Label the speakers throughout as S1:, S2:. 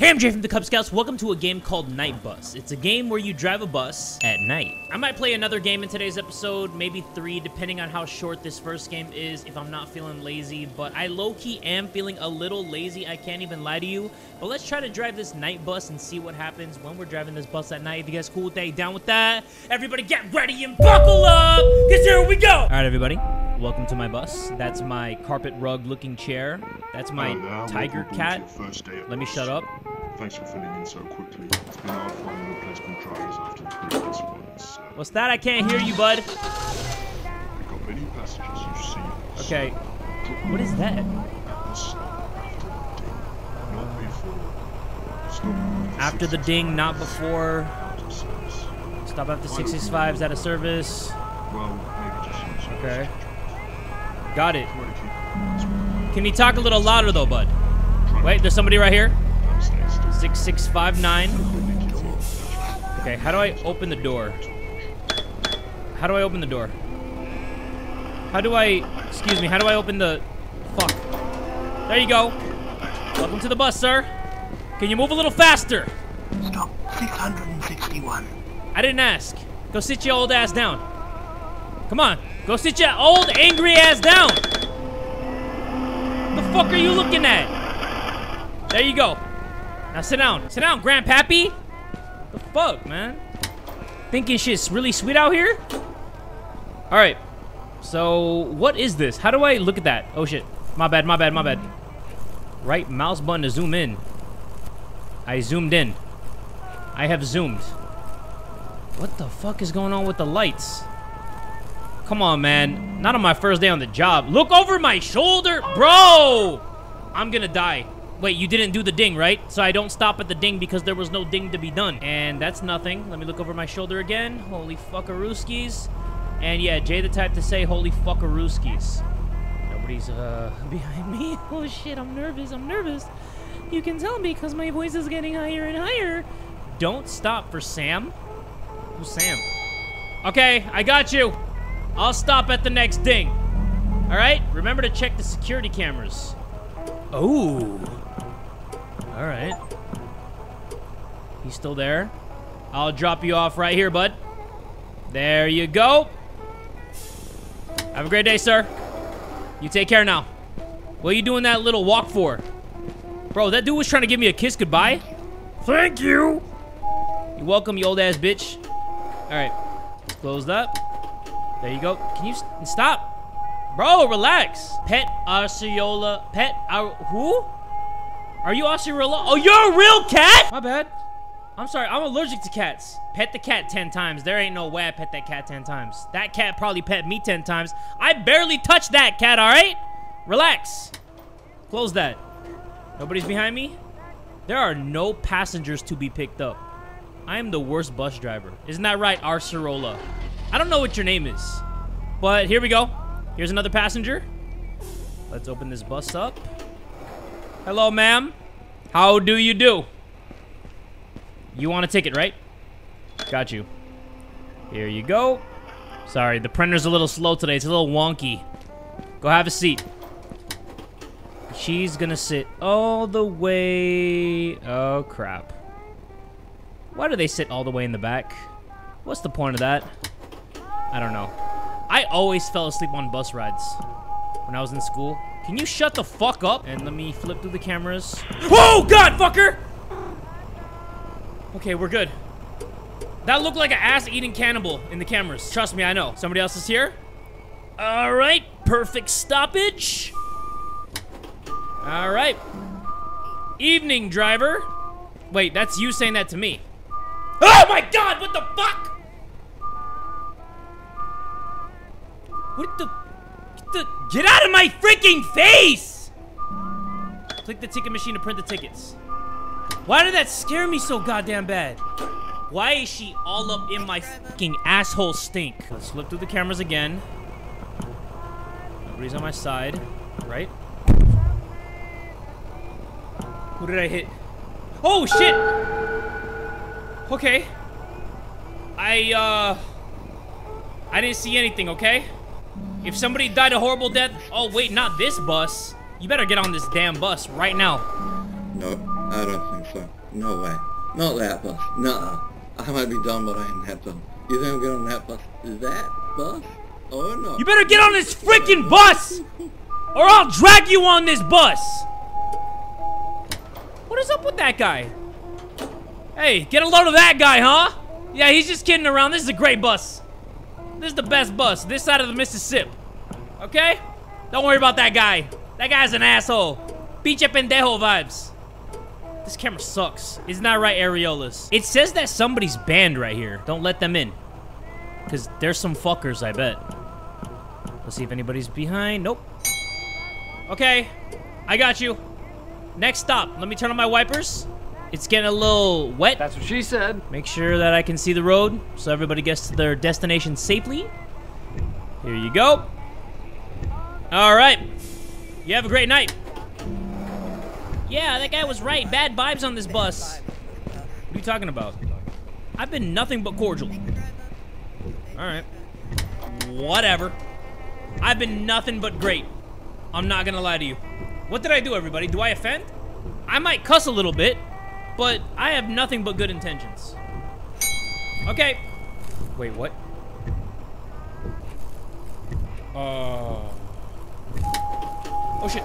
S1: Hey, I'm Jay from the Kubz Scouts. Welcome to a game called Night Bus. It's a game where you drive a bus at night. I might play another game in today's episode, maybe three, depending on how short this first game is, if I'm not feeling lazy. But I low-key am feeling a little lazy, I can't even lie to you. But let's try to drive this night bus and see what happens when we're driving this bus at night. If you guys cool with that, down with that? Everybody get ready and buckle up, because here we go! All right, everybody. Welcome to my bus. That's my carpet rug looking chair. That's my tiger cat.
S2: your first day
S1: Let me shut up.
S2: Thanks for filling in so quickly. It's been hard finding replacement drivers after the previous ones. So
S1: What's that? I can't hear you, bud.
S2: we've got many passengers who've seen us.
S1: Okay. What is that?
S2: After the ding, not before.
S1: After the ding, not before.
S2: Out of service.
S1: Stop after 665 is out of service.
S2: Well, maybe just use your
S1: Okay. Got it.
S2: Try to keep it this way.
S1: Can you talk a little louder though, bud? Wait, there's somebody right here.
S2: Don't stay still.
S1: 6659.
S2: Make it all.
S1: Okay, how do I open the door? How do I open the door? How do I... Excuse me, how do I open the... Fuck. There you go. Welcome to the bus, sir. Can you move a little faster?
S3: Stop 661.
S1: I didn't ask. Go sit your old ass down. Come on. Go sit your old angry ass down. The fuck are you looking at? There you go. Now sit down. Sit down, grandpappy. The fuck, man? Thinking shit's really sweet out here? Alright. So, what is this? How do I look at that? Oh shit. My bad, my bad, my bad. Right mouse button to zoom in. I zoomed in. I have zoomed. What the fuck is going on with the lights? Come on, man. Not on my first day on the job. Look over my shoulder. Bro! I'm gonna die. Wait, you didn't do the ding, right? So I don't stop at the ding because there was no ding to be done. And that's nothing. Let me look over my shoulder again. Holy fuckarooskies. And yeah, Jay the type to say holy fuckarooskies. Nobody's, uh, behind me. Oh shit, I'm nervous. I'm nervous. You can tell because my voice is getting higher and higher. Don't stop for Sam. Who's Sam? Okay, I got you. I'll stop at the next ding. All right, remember to check the security cameras. Oh. All right. He's still there. I'll drop you off right here, bud. There you go. Have a great day, sir. You take care now. What are you doing that little walk for? Bro, that dude was trying to give me a kiss goodbye. Thank you. You're welcome, you old ass bitch. All right, close that. There you go. Can you stop? Bro, relax. Pet Osceola. Pet Ar- who? Are you Osceola? Oh, you're a real cat? My bad. I'm sorry, I'm allergic to cats. Pet the cat 10 times. There ain't no way I pet that cat 10 times. That cat probably pet me 10 times. I barely touched that cat, all right? Relax. Close that. Nobody's behind me? There are no passengers to be picked up. I am the worst bus driver. Isn't that right, Arcerola? I don't know what your name is. But here we go. Here's another passenger. Let's open this bus up. Hello, ma'am. How do you do? You want a ticket, right? Got you. Here you go. Sorry, the printer's a little slow today. It's a little wonky. Go have a seat. She's gonna sit all the way... Oh, crap. Why do they sit all the way in the back? What's the point of that? I don't know. I always fell asleep on bus rides when I was in school. Can you shut the fuck up? And let me flip through the cameras. Oh, God, fucker! Okay, we're good. That looked like an ass-eating cannibal in the cameras. Trust me, I know. Somebody else is here? All right, perfect stoppage. All right. Evening, driver. Wait, that's you saying that to me. Oh my god, what the fuck? What the, get the, get out of my freaking face! Click the ticket machine to print the tickets. Why did that scare me so goddamn bad? Why is she all up in my fucking asshole stink? Let's flip through the cameras again. Nobody's on my side, right? Who did I hit? Oh shit! Okay. I uh I didn't see anything, okay? If somebody died a horrible death, oh wait, not this bus. You better get on this damn bus right now.
S3: No.
S4: I don't think so. No way. Not that bus. Nuh-uh. I might be dumb, but I ain't that dumb. You think I'm getting on that bus? Is that bus? Oh no.
S1: You better get on this freaking bus! Or I'll drag you on this bus! What is up with that guy? Hey, get a load of that guy, huh? Yeah, he's just kidding around. This is a great bus. This is the best bus, this side of the Mississippi. Okay? Don't worry about that guy. That guy's an asshole. Pinche pendejo vibes. This camera sucks. Isn't that right, Areolas? It says that somebody's banned right here. Don't let them in. Because there's some fuckers, I bet. Let's see if anybody's behind. Nope. Okay. I got you. Next stop. Let me turn on my wipers. It's getting a little wet.
S5: That's what she said.
S1: Make sure that I can see the road so everybody gets to their destination safely. Here you go. All right. You have a great night. Yeah, that guy was right. Bad vibes on this bus. What are you talking about? I've been nothing but cordial. All right. Whatever. I've been nothing but great. I'm not gonna lie to you. What did I do, everybody? Do I offend? I might cuss a little bit, but I have nothing but good intentions. Okay. Wait, what? Uh. Oh shit.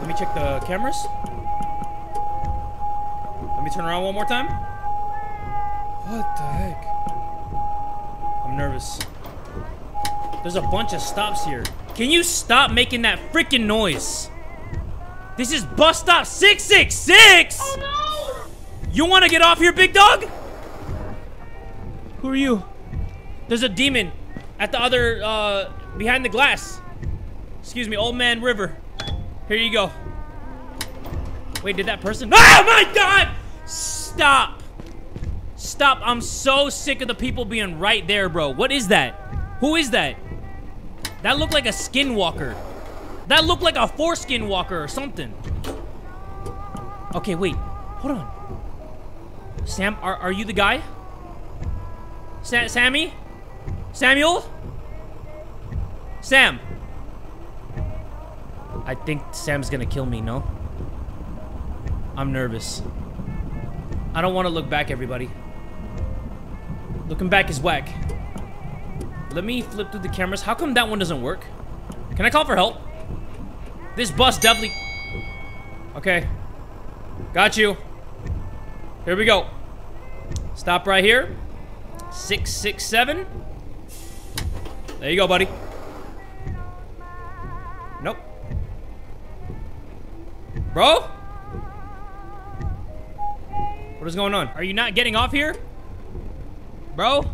S1: Let me check the cameras. Let me turn around one more time. What the heck? I'm nervous. There's a bunch of stops here. Can you stop making that freaking noise? This is bus stop 666! Oh no! You wanna get off here, big dog? Who are you? There's a demon at the other, uh, behind the glass. Excuse me, old man river. Here you go. Wait, did that person? Oh my god! Stop! Stop, I'm so sick of the people being right there, bro. What is that? Who is that? That looked like a skinwalker. That looked like a foreskin walker or something. Okay, wait. Hold on. Sam, are, are you the guy? Sa Sammy? Samuel? Sam. I think Sam's gonna kill me, no? I'm nervous. I don't want to look back, everybody. Looking back is whack. Let me flip through the cameras. How come that one doesn't work? Can I call for help? This bus definitely... Okay. Got you. Here we go. Stop right here. Six, six, seven. There you go, buddy. Nope. Bro? What is going on? Are you not getting off here? Bro?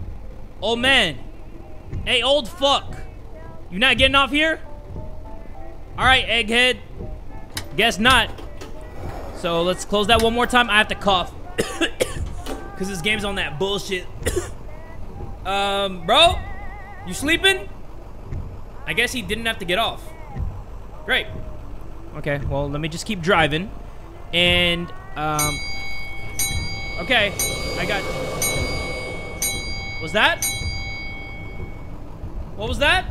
S1: Old man. Hey, old fuck. You not getting off here? Alright, egghead. Guess not. So let's close that one more time. I have to cough. Because this game's on that bullshit. um, bro? You sleeping? I guess he didn't have to get off. Great. Okay, well, let me just keep driving. And, um... Okay, I got... Was that? What was that?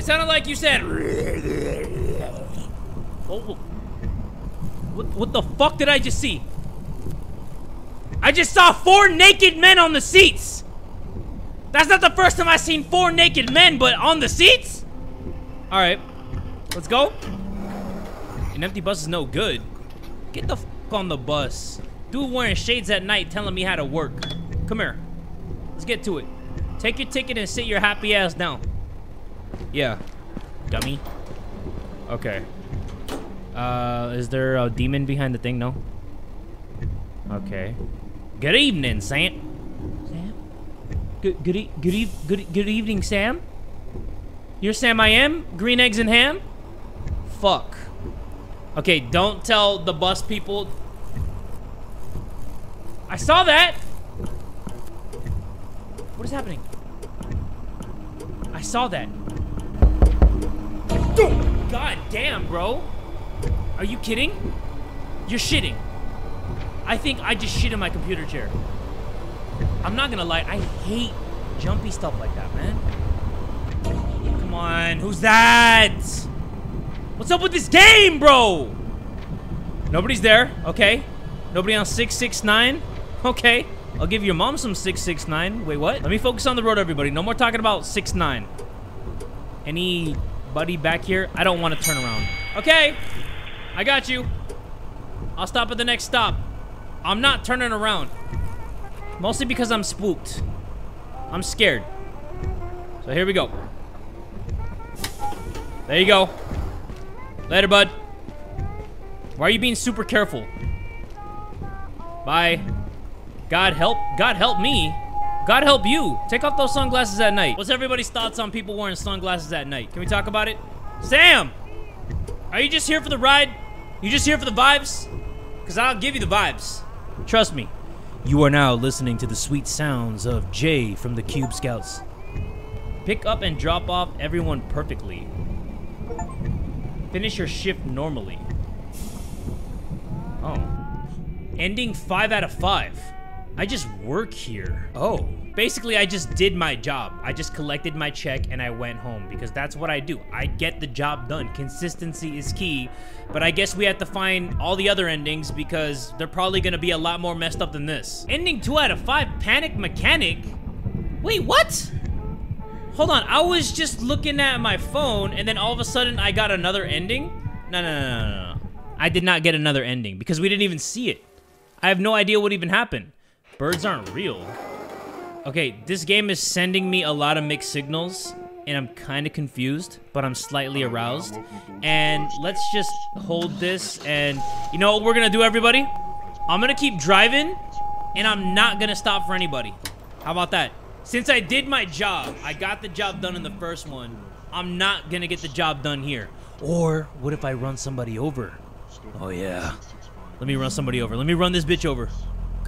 S1: It sounded like you said... Oh, what, what the fuck did I just see? I just saw four naked men on the seats! That's not the first time I've seen four naked men, but on the seats? Alright. Let's go. An empty bus is no good. Get the fuck on the bus. Dude wearing shades at night telling me how to work. Come here. Let's get to it. Take your ticket and sit your happy ass down. Yeah. Dummy. Okay. Uh, is there a demon behind the thing? No. Okay. Good evening, Sam. Sam? Good, good, e good, e good, good evening, Sam. You're Sam I am? Green eggs and ham? Fuck. Okay, don't tell the bus people. I saw that! What is happening? I saw that. God damn, bro. Are you kidding? You're shitting. I think I just shit in my computer chair. I'm not gonna lie, I hate jumpy stuff like that, man. Come on, who's that? What's up with this game, bro? Nobody's there. Okay. Nobody on 669. Okay. I'll give your mom some 669. Wait, what? Let me focus on the road, everybody. No more talking about 69. Anybody back here? I don't want to turn around. Okay. I got you. I'll stop at the next stop. I'm not turning around. Mostly because I'm spooked. I'm scared. So here we go. There you go. Later, bud. Why are you being super careful? Bye. God help. God help me. God help you. Take off those sunglasses at night. What's everybody's thoughts on people wearing sunglasses at night? Can we talk about it? Sam! Are you just here for the ride? You just here for the vibes? Because I'll give you the vibes. Trust me. You are now listening to the sweet sounds of Jay from the Kubz Scouts. Pick up and drop off everyone perfectly. Finish your shift normally. Oh. Ending 5 out of 5. I just work here. Oh. Basically, I just did my job. I just collected my check and I went home because that's what I do. I get the job done. Consistency is key, but I guess we have to find all the other endings because they're probably gonna be a lot more messed up than this. Ending 2 out of 5, Panic Mechanic? Wait, what? Hold on, I was just looking at my phone and then all of a sudden I got another ending? No, no, no, no, no. I did not get another ending because we didn't even see it. I have no idea what even happened. Birds aren't real. Okay, this game is sending me a lot of mixed signals and I'm kind of confused, but I'm slightly aroused. And let's just hold this and you know what we're gonna do, everybody? I'm gonna keep driving and I'm not gonna stop for anybody. How about that? Since I did my job, I got the job done in the first one, I'm not gonna get the job done here. Or what if I run somebody over? Oh yeah. Let me run somebody over. Let me run this bitch over.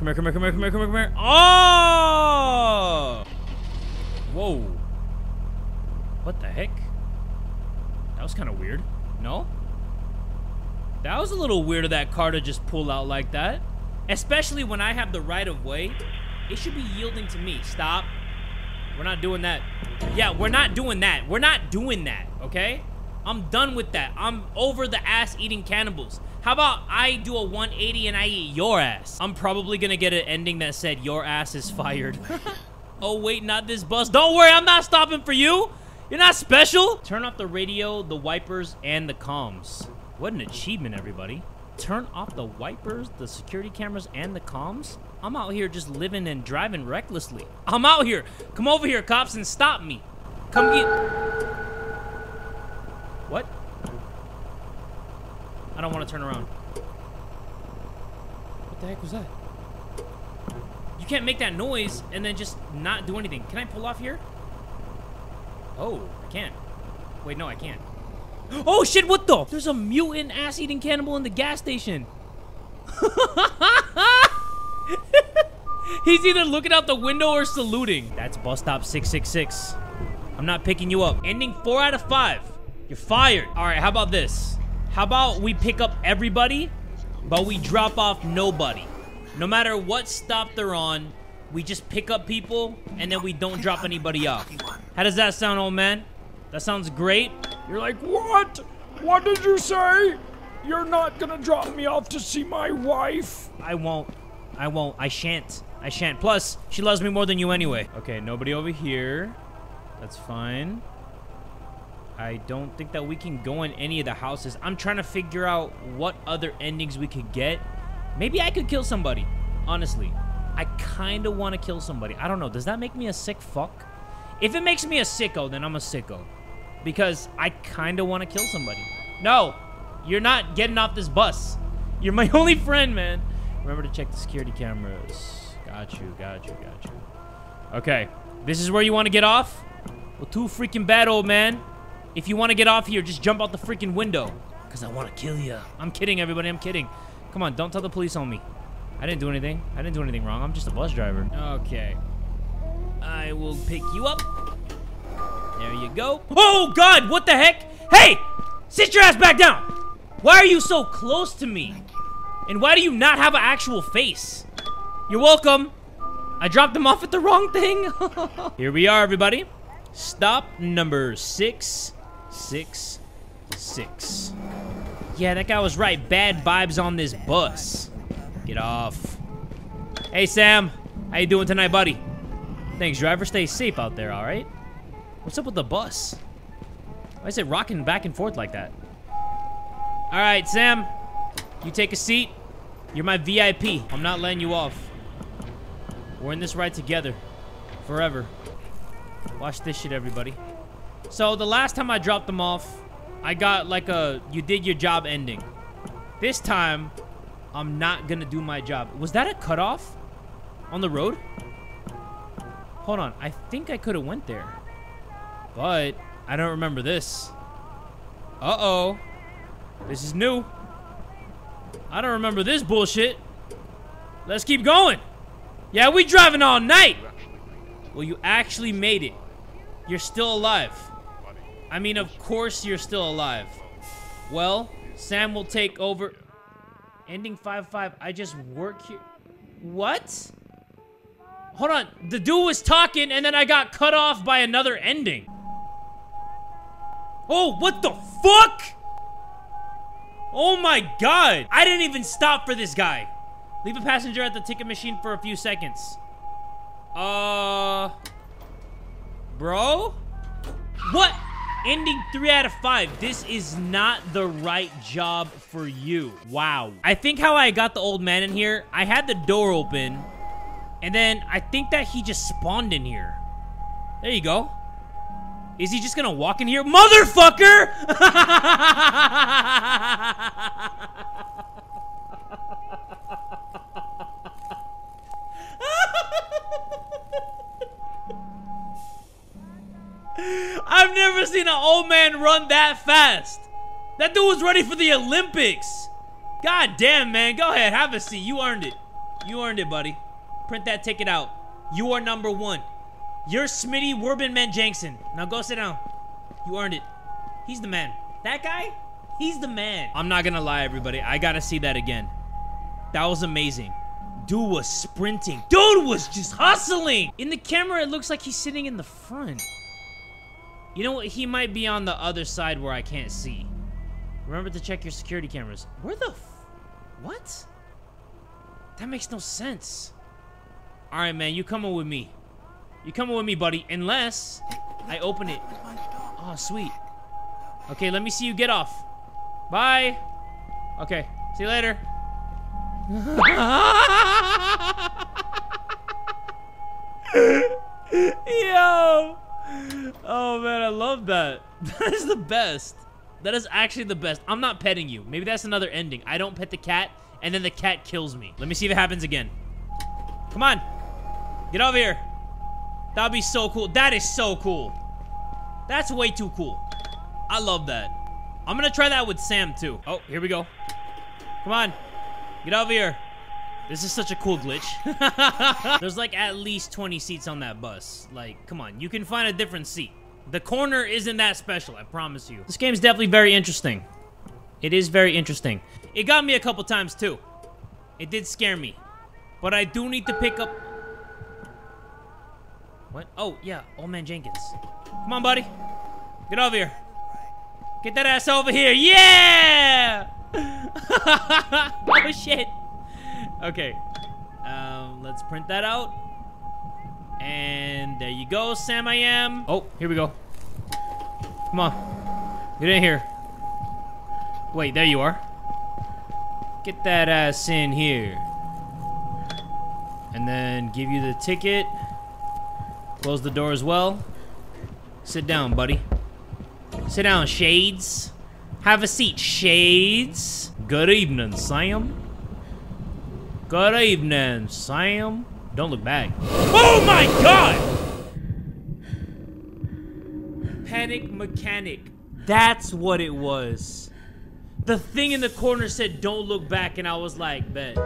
S1: Come here, come here, come here, come here, come here, come here. Oh! Whoa. What the heck? That was kind of weird. No? That was a little weird of that car to just pull out like that. Especially when I have the right of way. It should be yielding to me. Stop. We're not doing that. Yeah, we're not doing that. We're not doing that, okay? I'm done with that. I'm over the ass-eating cannibals. How about I do a 180 and I eat your ass? I'm probably gonna get an ending that said your ass is fired. oh wait, not this bus. Don't worry, I'm not stopping for you. You're not special. Turn off the radio, the wipers, and the comms. What an achievement, everybody. Turn off the wipers, the security cameras, and the comms? I'm out here just living and driving recklessly. I'm out here. Come over here, cops, and stop me. Come get... What? I don't want to turn around. What the heck was that? You can't make that noise and then just not do anything. Can I pull off here? Oh, I can't. Wait, no, I can't. Oh shit, what the? There's a mutant ass-eating cannibal in the gas station. He's either looking out the window or saluting. That's bus stop 666. I'm not picking you up. Ending 4 out of 5. You're fired. All right, how about this? How about we pick up everybody, but we drop off nobody? No matter what stop they're on, we just pick up people, and then we don't drop anybody off. How does that sound, old man? That sounds great.
S5: You're like, what? What did you say? You're not gonna drop me off to see my wife?
S1: I won't. I won't. I shan't. I shan't. Plus, she loves me more than you anyway. Okay, nobody over here. That's fine. I don't think that we can go in any of the houses. I'm trying to figure out what other endings we could get. Maybe I could kill somebody, honestly. I kind of want to kill somebody. I don't know. Does that make me a sick fuck? If it makes me a sicko, then I'm a sicko. Because I kind of want to kill somebody. No, you're not getting off this bus. You're my only friend, man. Remember to check the security cameras. Got you, got you, got you. Okay, this is where you want to get off? Well, too freaking bad, old man. If you want to get off here, just jump out the freaking window. Because I want to kill you. I'm kidding, everybody. I'm kidding. Come on, don't tell the police on me. I didn't do anything. I didn't do anything wrong. I'm just a bus driver. Okay. I will pick you up. There you go. Oh, God! What the heck? Hey! Sit your ass back down! Why are you so close to me? And why do you not have an actual face? You're welcome. I dropped them off at the wrong thing. Here we are, everybody. Stop number six, six, six. Yeah, that guy was right. Bad vibes on this bus. Get off. Hey, Sam. How you doing tonight, buddy? Thanks, driver. Stay safe out there, all right? What's up with the bus? Why is it rocking back and forth like that? All right, Sam. You take a seat. You're my VIP. I'm not letting you off. We're in this ride together. Forever. Watch this shit, everybody. So, the last time I dropped them off, I got like a you did your job ending. This time, I'm not gonna do my job. Was that a cutoff on the road? Hold on. I think I could have went there. But I don't remember this. Uh-oh. This is new. I don't remember this bullshit. Let's keep going. Yeah, we driving all night. Well, you actually made it. You're still alive. I mean, of course you're still alive. Well, Sam will take over. Ending 5-5. I just work here. What? Hold on. The dude was talking and then I got cut off by another ending. Oh, what the fuck? Oh my god. I didn't even stop for this guy. Leave a passenger at the ticket machine for a few seconds. Uh... Bro? What? Ending 3 out of 5. This is not the right job for you. Wow. I think how I got the old man in here, I had the door open, and then I think that he just spawned in here. There you go. Is he just gonna walk in here? Motherfucker! run that fast. That dude was ready for the Olympics. God damn, man. Go ahead, have a seat. You earned it. You earned it, buddy. Print that ticket out. You are number one. You're Smitty Werbenman Jankson. Now go sit down. You earned it. He's the man. That guy? He's the man. I'm not gonna lie, everybody. I gotta see that again. That was amazing. Dude was sprinting. Dude was just hustling. In the camera, it looks like he's sitting in the front. You know what? He might be on the other side where I can't see. Remember to check your security cameras. Where the What? That makes no sense. Alright, man. You coming with me. You coming with me, buddy. Unless I open it. Oh, sweet. Okay, let me see you get off. Bye. Okay. See you later. Yo. Oh man, I love that. That is the best. That is actually the best. I'm not petting you. Maybe that's another ending. I don't pet the cat, and then the cat kills me. Let me see if it happens again. Come on. Get over here. That'd be so cool. That is so cool. That's way too cool. I love that. I'm gonna try that with Sam, too. Oh, here we go. Come on. Get over here. This is such a cool glitch. There's like at least 20 seats on that bus. Like, come on. You can find a different seat. The corner isn't that special, I promise you. This game's definitely very interesting. It is very interesting. It got me a couple times, too. It did scare me. But I do need to pick up... What? Oh, yeah. Old Man Jenkins. Come on, buddy. Get over here. Get that ass over here. Yeah! oh, shit. Okay. Um, let's print that out. And there you go, Sam I am. Oh, here we go. Come on. Get in here. Wait, there you are. Get that ass in here. And then give you the ticket. Close the door as well. Sit down, buddy. Sit down, Shades. Have a seat, Shades. Good evening, Sam. Good evening, Sam. Don't look back. Oh my god! Panic mechanic. That's what it was. The thing in the corner said, don't look back, and I was like, bet.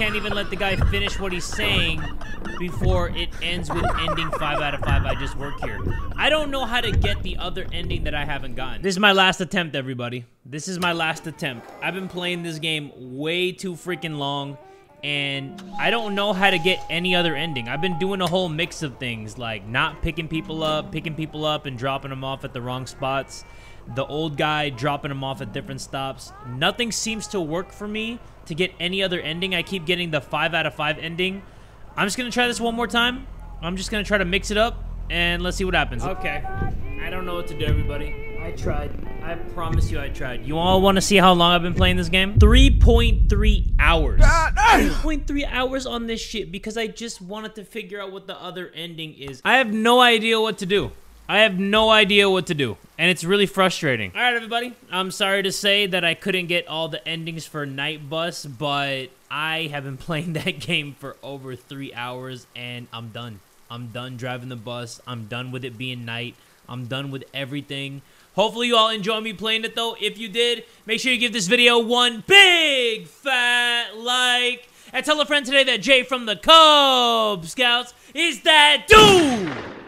S1: Can't even let the guy finish what he's saying before it ends with ending 5 out of 5 I just work here. I don't know how to get the other ending that I haven't gotten. This is my last attempt, everybody. This is my last attempt. I've been playing this game way too freaking long and I don't know how to get any other ending. I've been doing a whole mix of things, like not picking people up, picking people up and dropping them off at the wrong spots, the old guy dropping them off at different stops. Nothing seems to work for me to get any other ending. I keep getting the 5 out of 5 ending. I'm just going to try this one more time. I'm just going to try to mix it up, and let's see what happens. Okay. I don't know what to do, everybody. I tried. I promise you I tried. You all want to see how long I've been playing this game? 3.3 hours. 3.3 hours on this shit because I just wanted to figure out what the other ending is. I have no idea what to do. I have no idea what to do, and it's really frustrating. All right, everybody. I'm sorry to say that I couldn't get all the endings for Night Bus, but I have been playing that game for over three hours, and I'm done. I'm done driving the bus. I'm done with it being night. I'm done with everything. Hopefully you all enjoy me playing it though. If you did, make sure you give this video one big fat like. And tell a friend today that Jay from the Kubz Scouts is that dude!